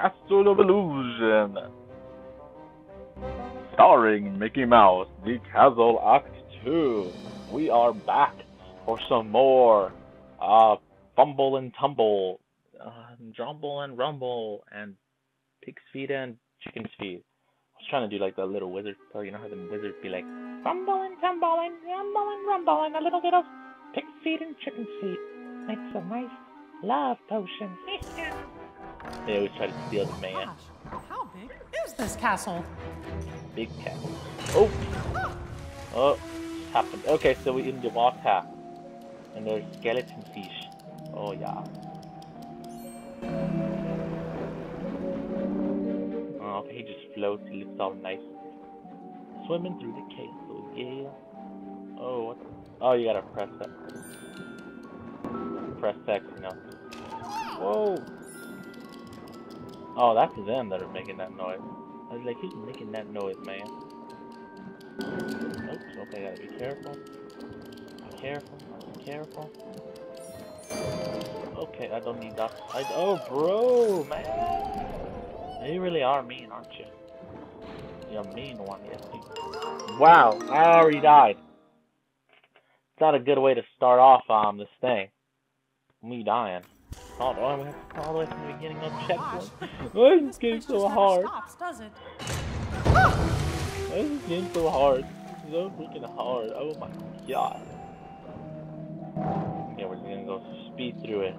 Castle of Illusion. Starring Mickey Mouse, The Castle Act 2. We are back for some more uh, Fumble and Tumble, uh, Drumble and Rumble, and Pig's Feet and Chicken's Feet. I was trying to do like the little wizard part, you know how the wizards be like, Fumble and Tumble and Rumble and Rumble, and a little bit of Pig's Feet and Chicken's Feet. Makes a nice love potion. they always try to steal the man. Gosh, how big is this castle? Big castle. Oh! Oh, happened. Okay, so we're in the water. And there's skeleton fish. Oh, yeah. Oh, okay, he just floats. He looks all nice. Swimming through the castle, yeah. Oh, what? Oh, you gotta press that. Press X, you know. Whoa! Oh, that's them that are making that noise. I was like, who's making that noise, man? Oops, okay, gotta be careful. Be careful, be careful. Okay, I don't need that. I, oh, bro, man! You really are mean, aren't you? You're a mean one, yes. Wow, I already died. It's not a good way to start off um this thing. Me dying. Oh, do I have to all the way from the beginning of checkpoint? Oh, this game's so hard. Stops, does it? Why is this game so hard? It's so freaking hard. Oh my god. Yeah, we're gonna go speed through it.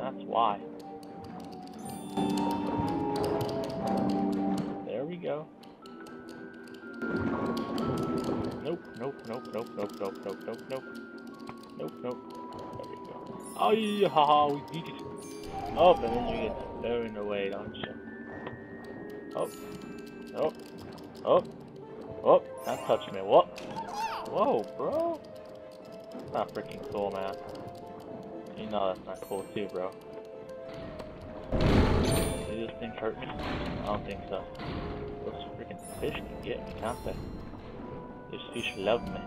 That's why. There we go. Nope, nope, nope, nope, nope, nope, nope, nope, nope. Nope, nope. There we go. Oh, haha, we did it. Oh, and then you get thrown away, don't you? Oh. Oh. Oh. Oh. That touched me. What? Whoa, bro. That's not freaking cool, man. You know that's not cool too, bro. Did this thing hurt me? I don't think so. Those freaking fish can get me, can't they? These fish love me.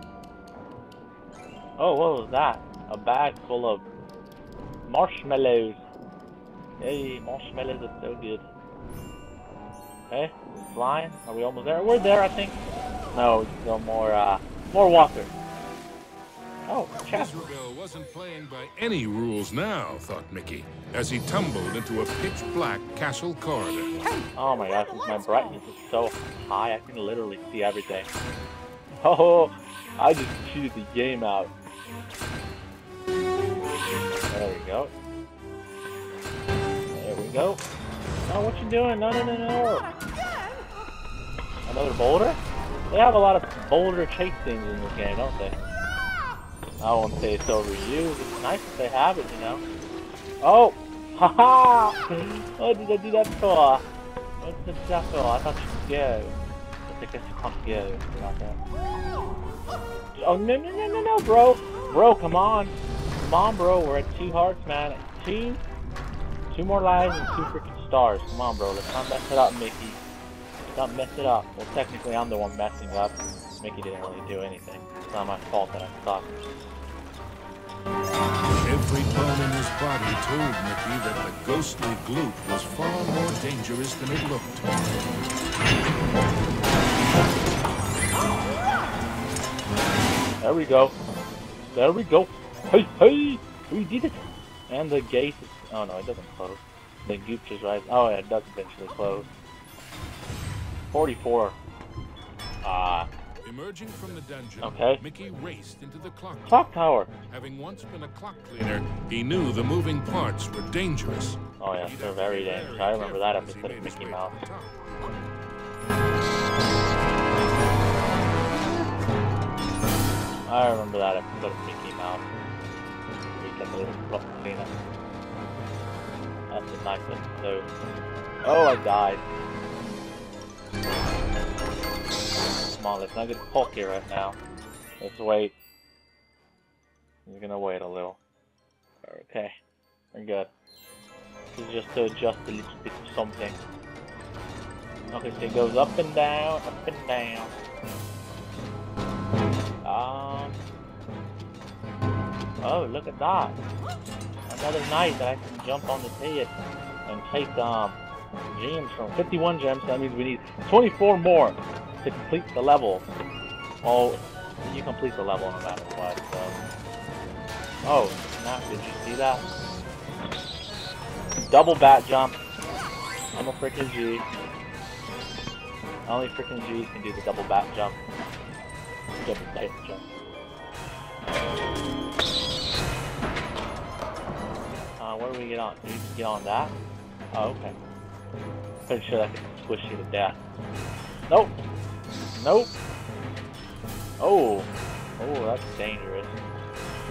Oh, what was that? A bag full of marshmallows. Hey, marshmallows are so good. Okay, flying. Are we almost there? We're there, I think. No, still more, uh, more water. Oh, chest. Mizrabel wasn't playing by any rules now, thought Mickey, as he tumbled into a pitch-black castle corridor. Oh my gosh, my brightness is so high, I can literally see everything. Oh, I just cheated the game out. There we go. There we go. Oh, what you doing? No, no, no, no. Another boulder? They have a lot of boulder chase things in this game, don't they? I won't say it's overused. It's nice that they have it, you know. Oh! Haha! What oh, did I do that for? What did I do that for? I thought you go. But I guess you can't go. Oh, no, no, no, no, no, bro! Bro, come on! Come on, bro. We're at two hearts, man. Two, two more lives and two freaking stars. Come on, bro. Let's not mess it up, Mickey. Let's not mess it up. Well, technically, I'm the one messing up. Mickey didn't really do anything. It's not my fault that I suck. Every bone in his body told Mickey that the ghostly gloop was far more dangerous than it looked. There we go. There we go. Hey, hey! We did it! And the gate is... Oh, no, it doesn't close. The goop just rises. Oh, yeah, it does eventually close. 44. Ah, Emerging from the dungeon, Okay. Mickey raced into the clock. clock tower. Having once been a clock cleaner, he knew the moving parts were dangerous. Oh, yeah, they're very dangerous. I remember that episode of Mickey Mouse. I remember that episode of Mickey Mouse. He's like a little clock cleaner. That's a nice episode. Oh, I died. Come let's not get cocky right now. Let's wait. We're gonna wait a little. Okay, we're good. This is just to adjust a little bit of something. Okay, so it goes up and down, up and down. Oh, look at that. another knight that I can jump on the head and take um gems from 51 gems. So that means we need 24 more to complete the level. Oh, you complete the level no matter what. So. Oh, snap! Did you see that? Double bat jump. I'm a freaking G. Only freaking G's can do the double bat jump. Double bat jump. Uh, where do we get on? Do get on that? Oh, okay. Pretty sure that can squish you to death. Nope. Nope. Oh. Oh, that's dangerous.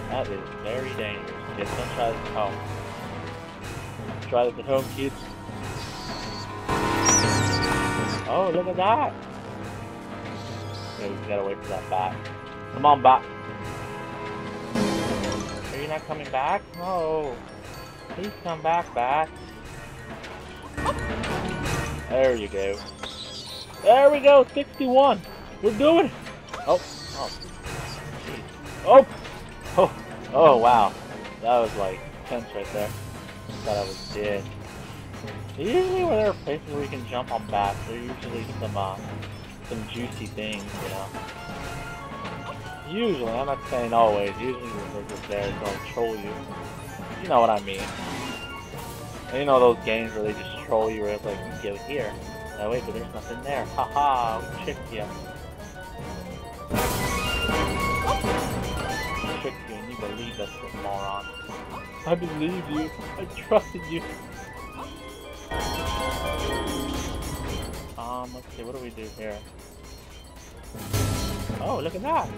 That is very dangerous. Kids, don't try this at home. Try this at home, kids. Oh, look at that! We gotta wait for that bat. Come on, bat. Are you not coming back? No. Please come back, bat. There you go. There we go, 61. We're doing it. Oh, oh. Oh, oh, oh, wow. That was like tense right there. I Thought I was dead. Usually when there are places where you can jump on bats, there are usually some, uh, some juicy things, you know. Usually, I'm not saying always, usually they're just there to troll you. You know what I mean. And you know those games where they just troll you where it's like, you go here. Oh wait, but there's nothing there. Haha, we tricked you. Tricked you and you believed us, you moron. I believe you. I trusted you. Um, let's see, what do we do here? Oh, look at that!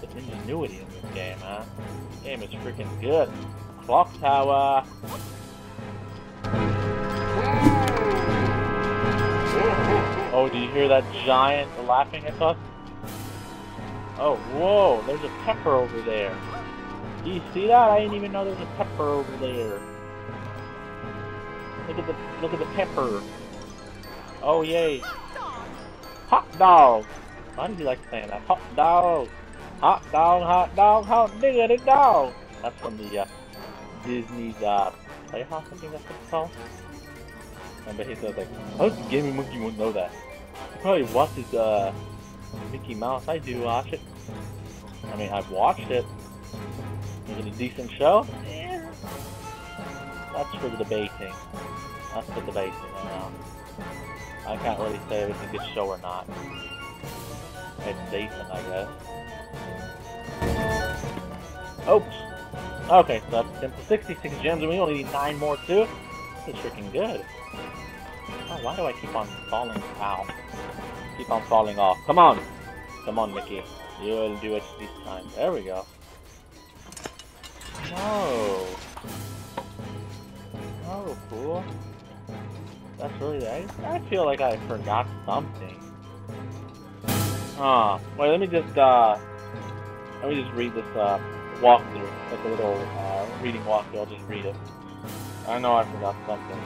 The ingenuity in this game, huh? This game is freaking good. Clock tower! Oh, do you hear that giant laughing at us? Oh, whoa, there's a pepper over there. Do you see that? I didn't even know there was a pepper over there. Look at the look at the pepper. Oh yay. Hot dog. Why did you like saying that? Hot dog. Hot dog, hot dog, hot diggity dog. That's from the uh, Disney's uh, Playhouse, I think that's what it's called. And but he says like, how does Gaming Monkey won't know that? He probably watches uh, Mickey Mouse. I do watch it. I mean, I've watched it. Is it a decent show? Yeah. That's for the debating. That's for debating, know. I can't really say if it's a good show or not. It's decent, I guess. Oops. Okay, so that's down to 66 gems, and we only need 9 more too. Is freaking good. Oh, why do I keep on falling? Ow. Keep on falling off. Come on! Come on, Mickey. You'll do it this time. There we go. No. Oh, cool. That's really nice. I feel like I forgot something. Ah, wait, let me just, uh, let me just read this, uh, walkthrough. Like a little, uh, reading walkthrough. I'll just read it. I know I forgot something.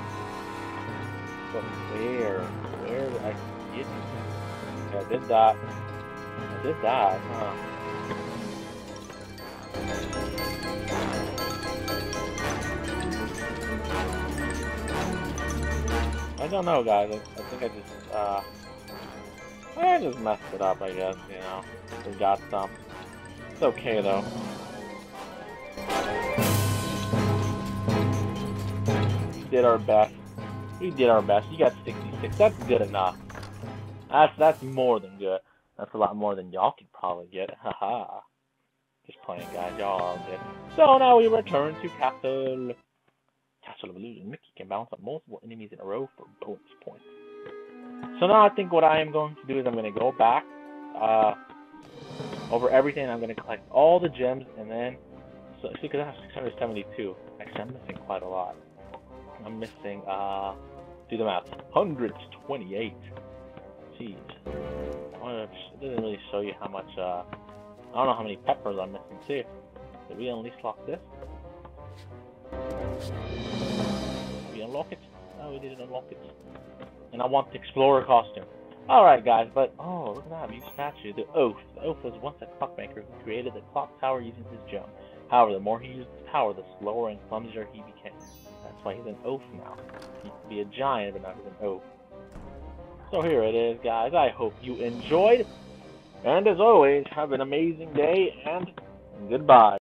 But where? Where did I get it? I did that. I did that, huh? I don't know, guys. I, I think I just, uh, I just messed it up, I guess, you know. Forgot some. It's okay, though. Did our best. We did our best. You got 66. That's good enough. That's, that's more than good. That's a lot more than y'all could probably get. Haha. Just playing, guys. Y'all all good. So now we return to Castle Castle of Illusion. Mickey can bounce up multiple enemies in a row for bonus points. So now I think what I am going to do is I'm going to go back uh, over everything. I'm going to collect all the gems and then, so see, because I have 672. Actually, I'm missing quite a lot. I'm missing, uh, do the math, 128. Jeez. It doesn't really show you how much, uh, I don't know how many peppers I'm missing too. Did we at least lock this? Did we unlock it? No, we didn't unlock it. And I want the Explorer costume. Alright guys, but oh look at that, new statue. The Oaf. The Oaf was once a clockmaker who created the clock tower using his gem. However, the more he used his power, the slower and clumsier he became. That's why he's an oaf now. He used to be a giant, but now he's an oaf. So here it is, guys. I hope you enjoyed. And as always, have an amazing day and goodbye.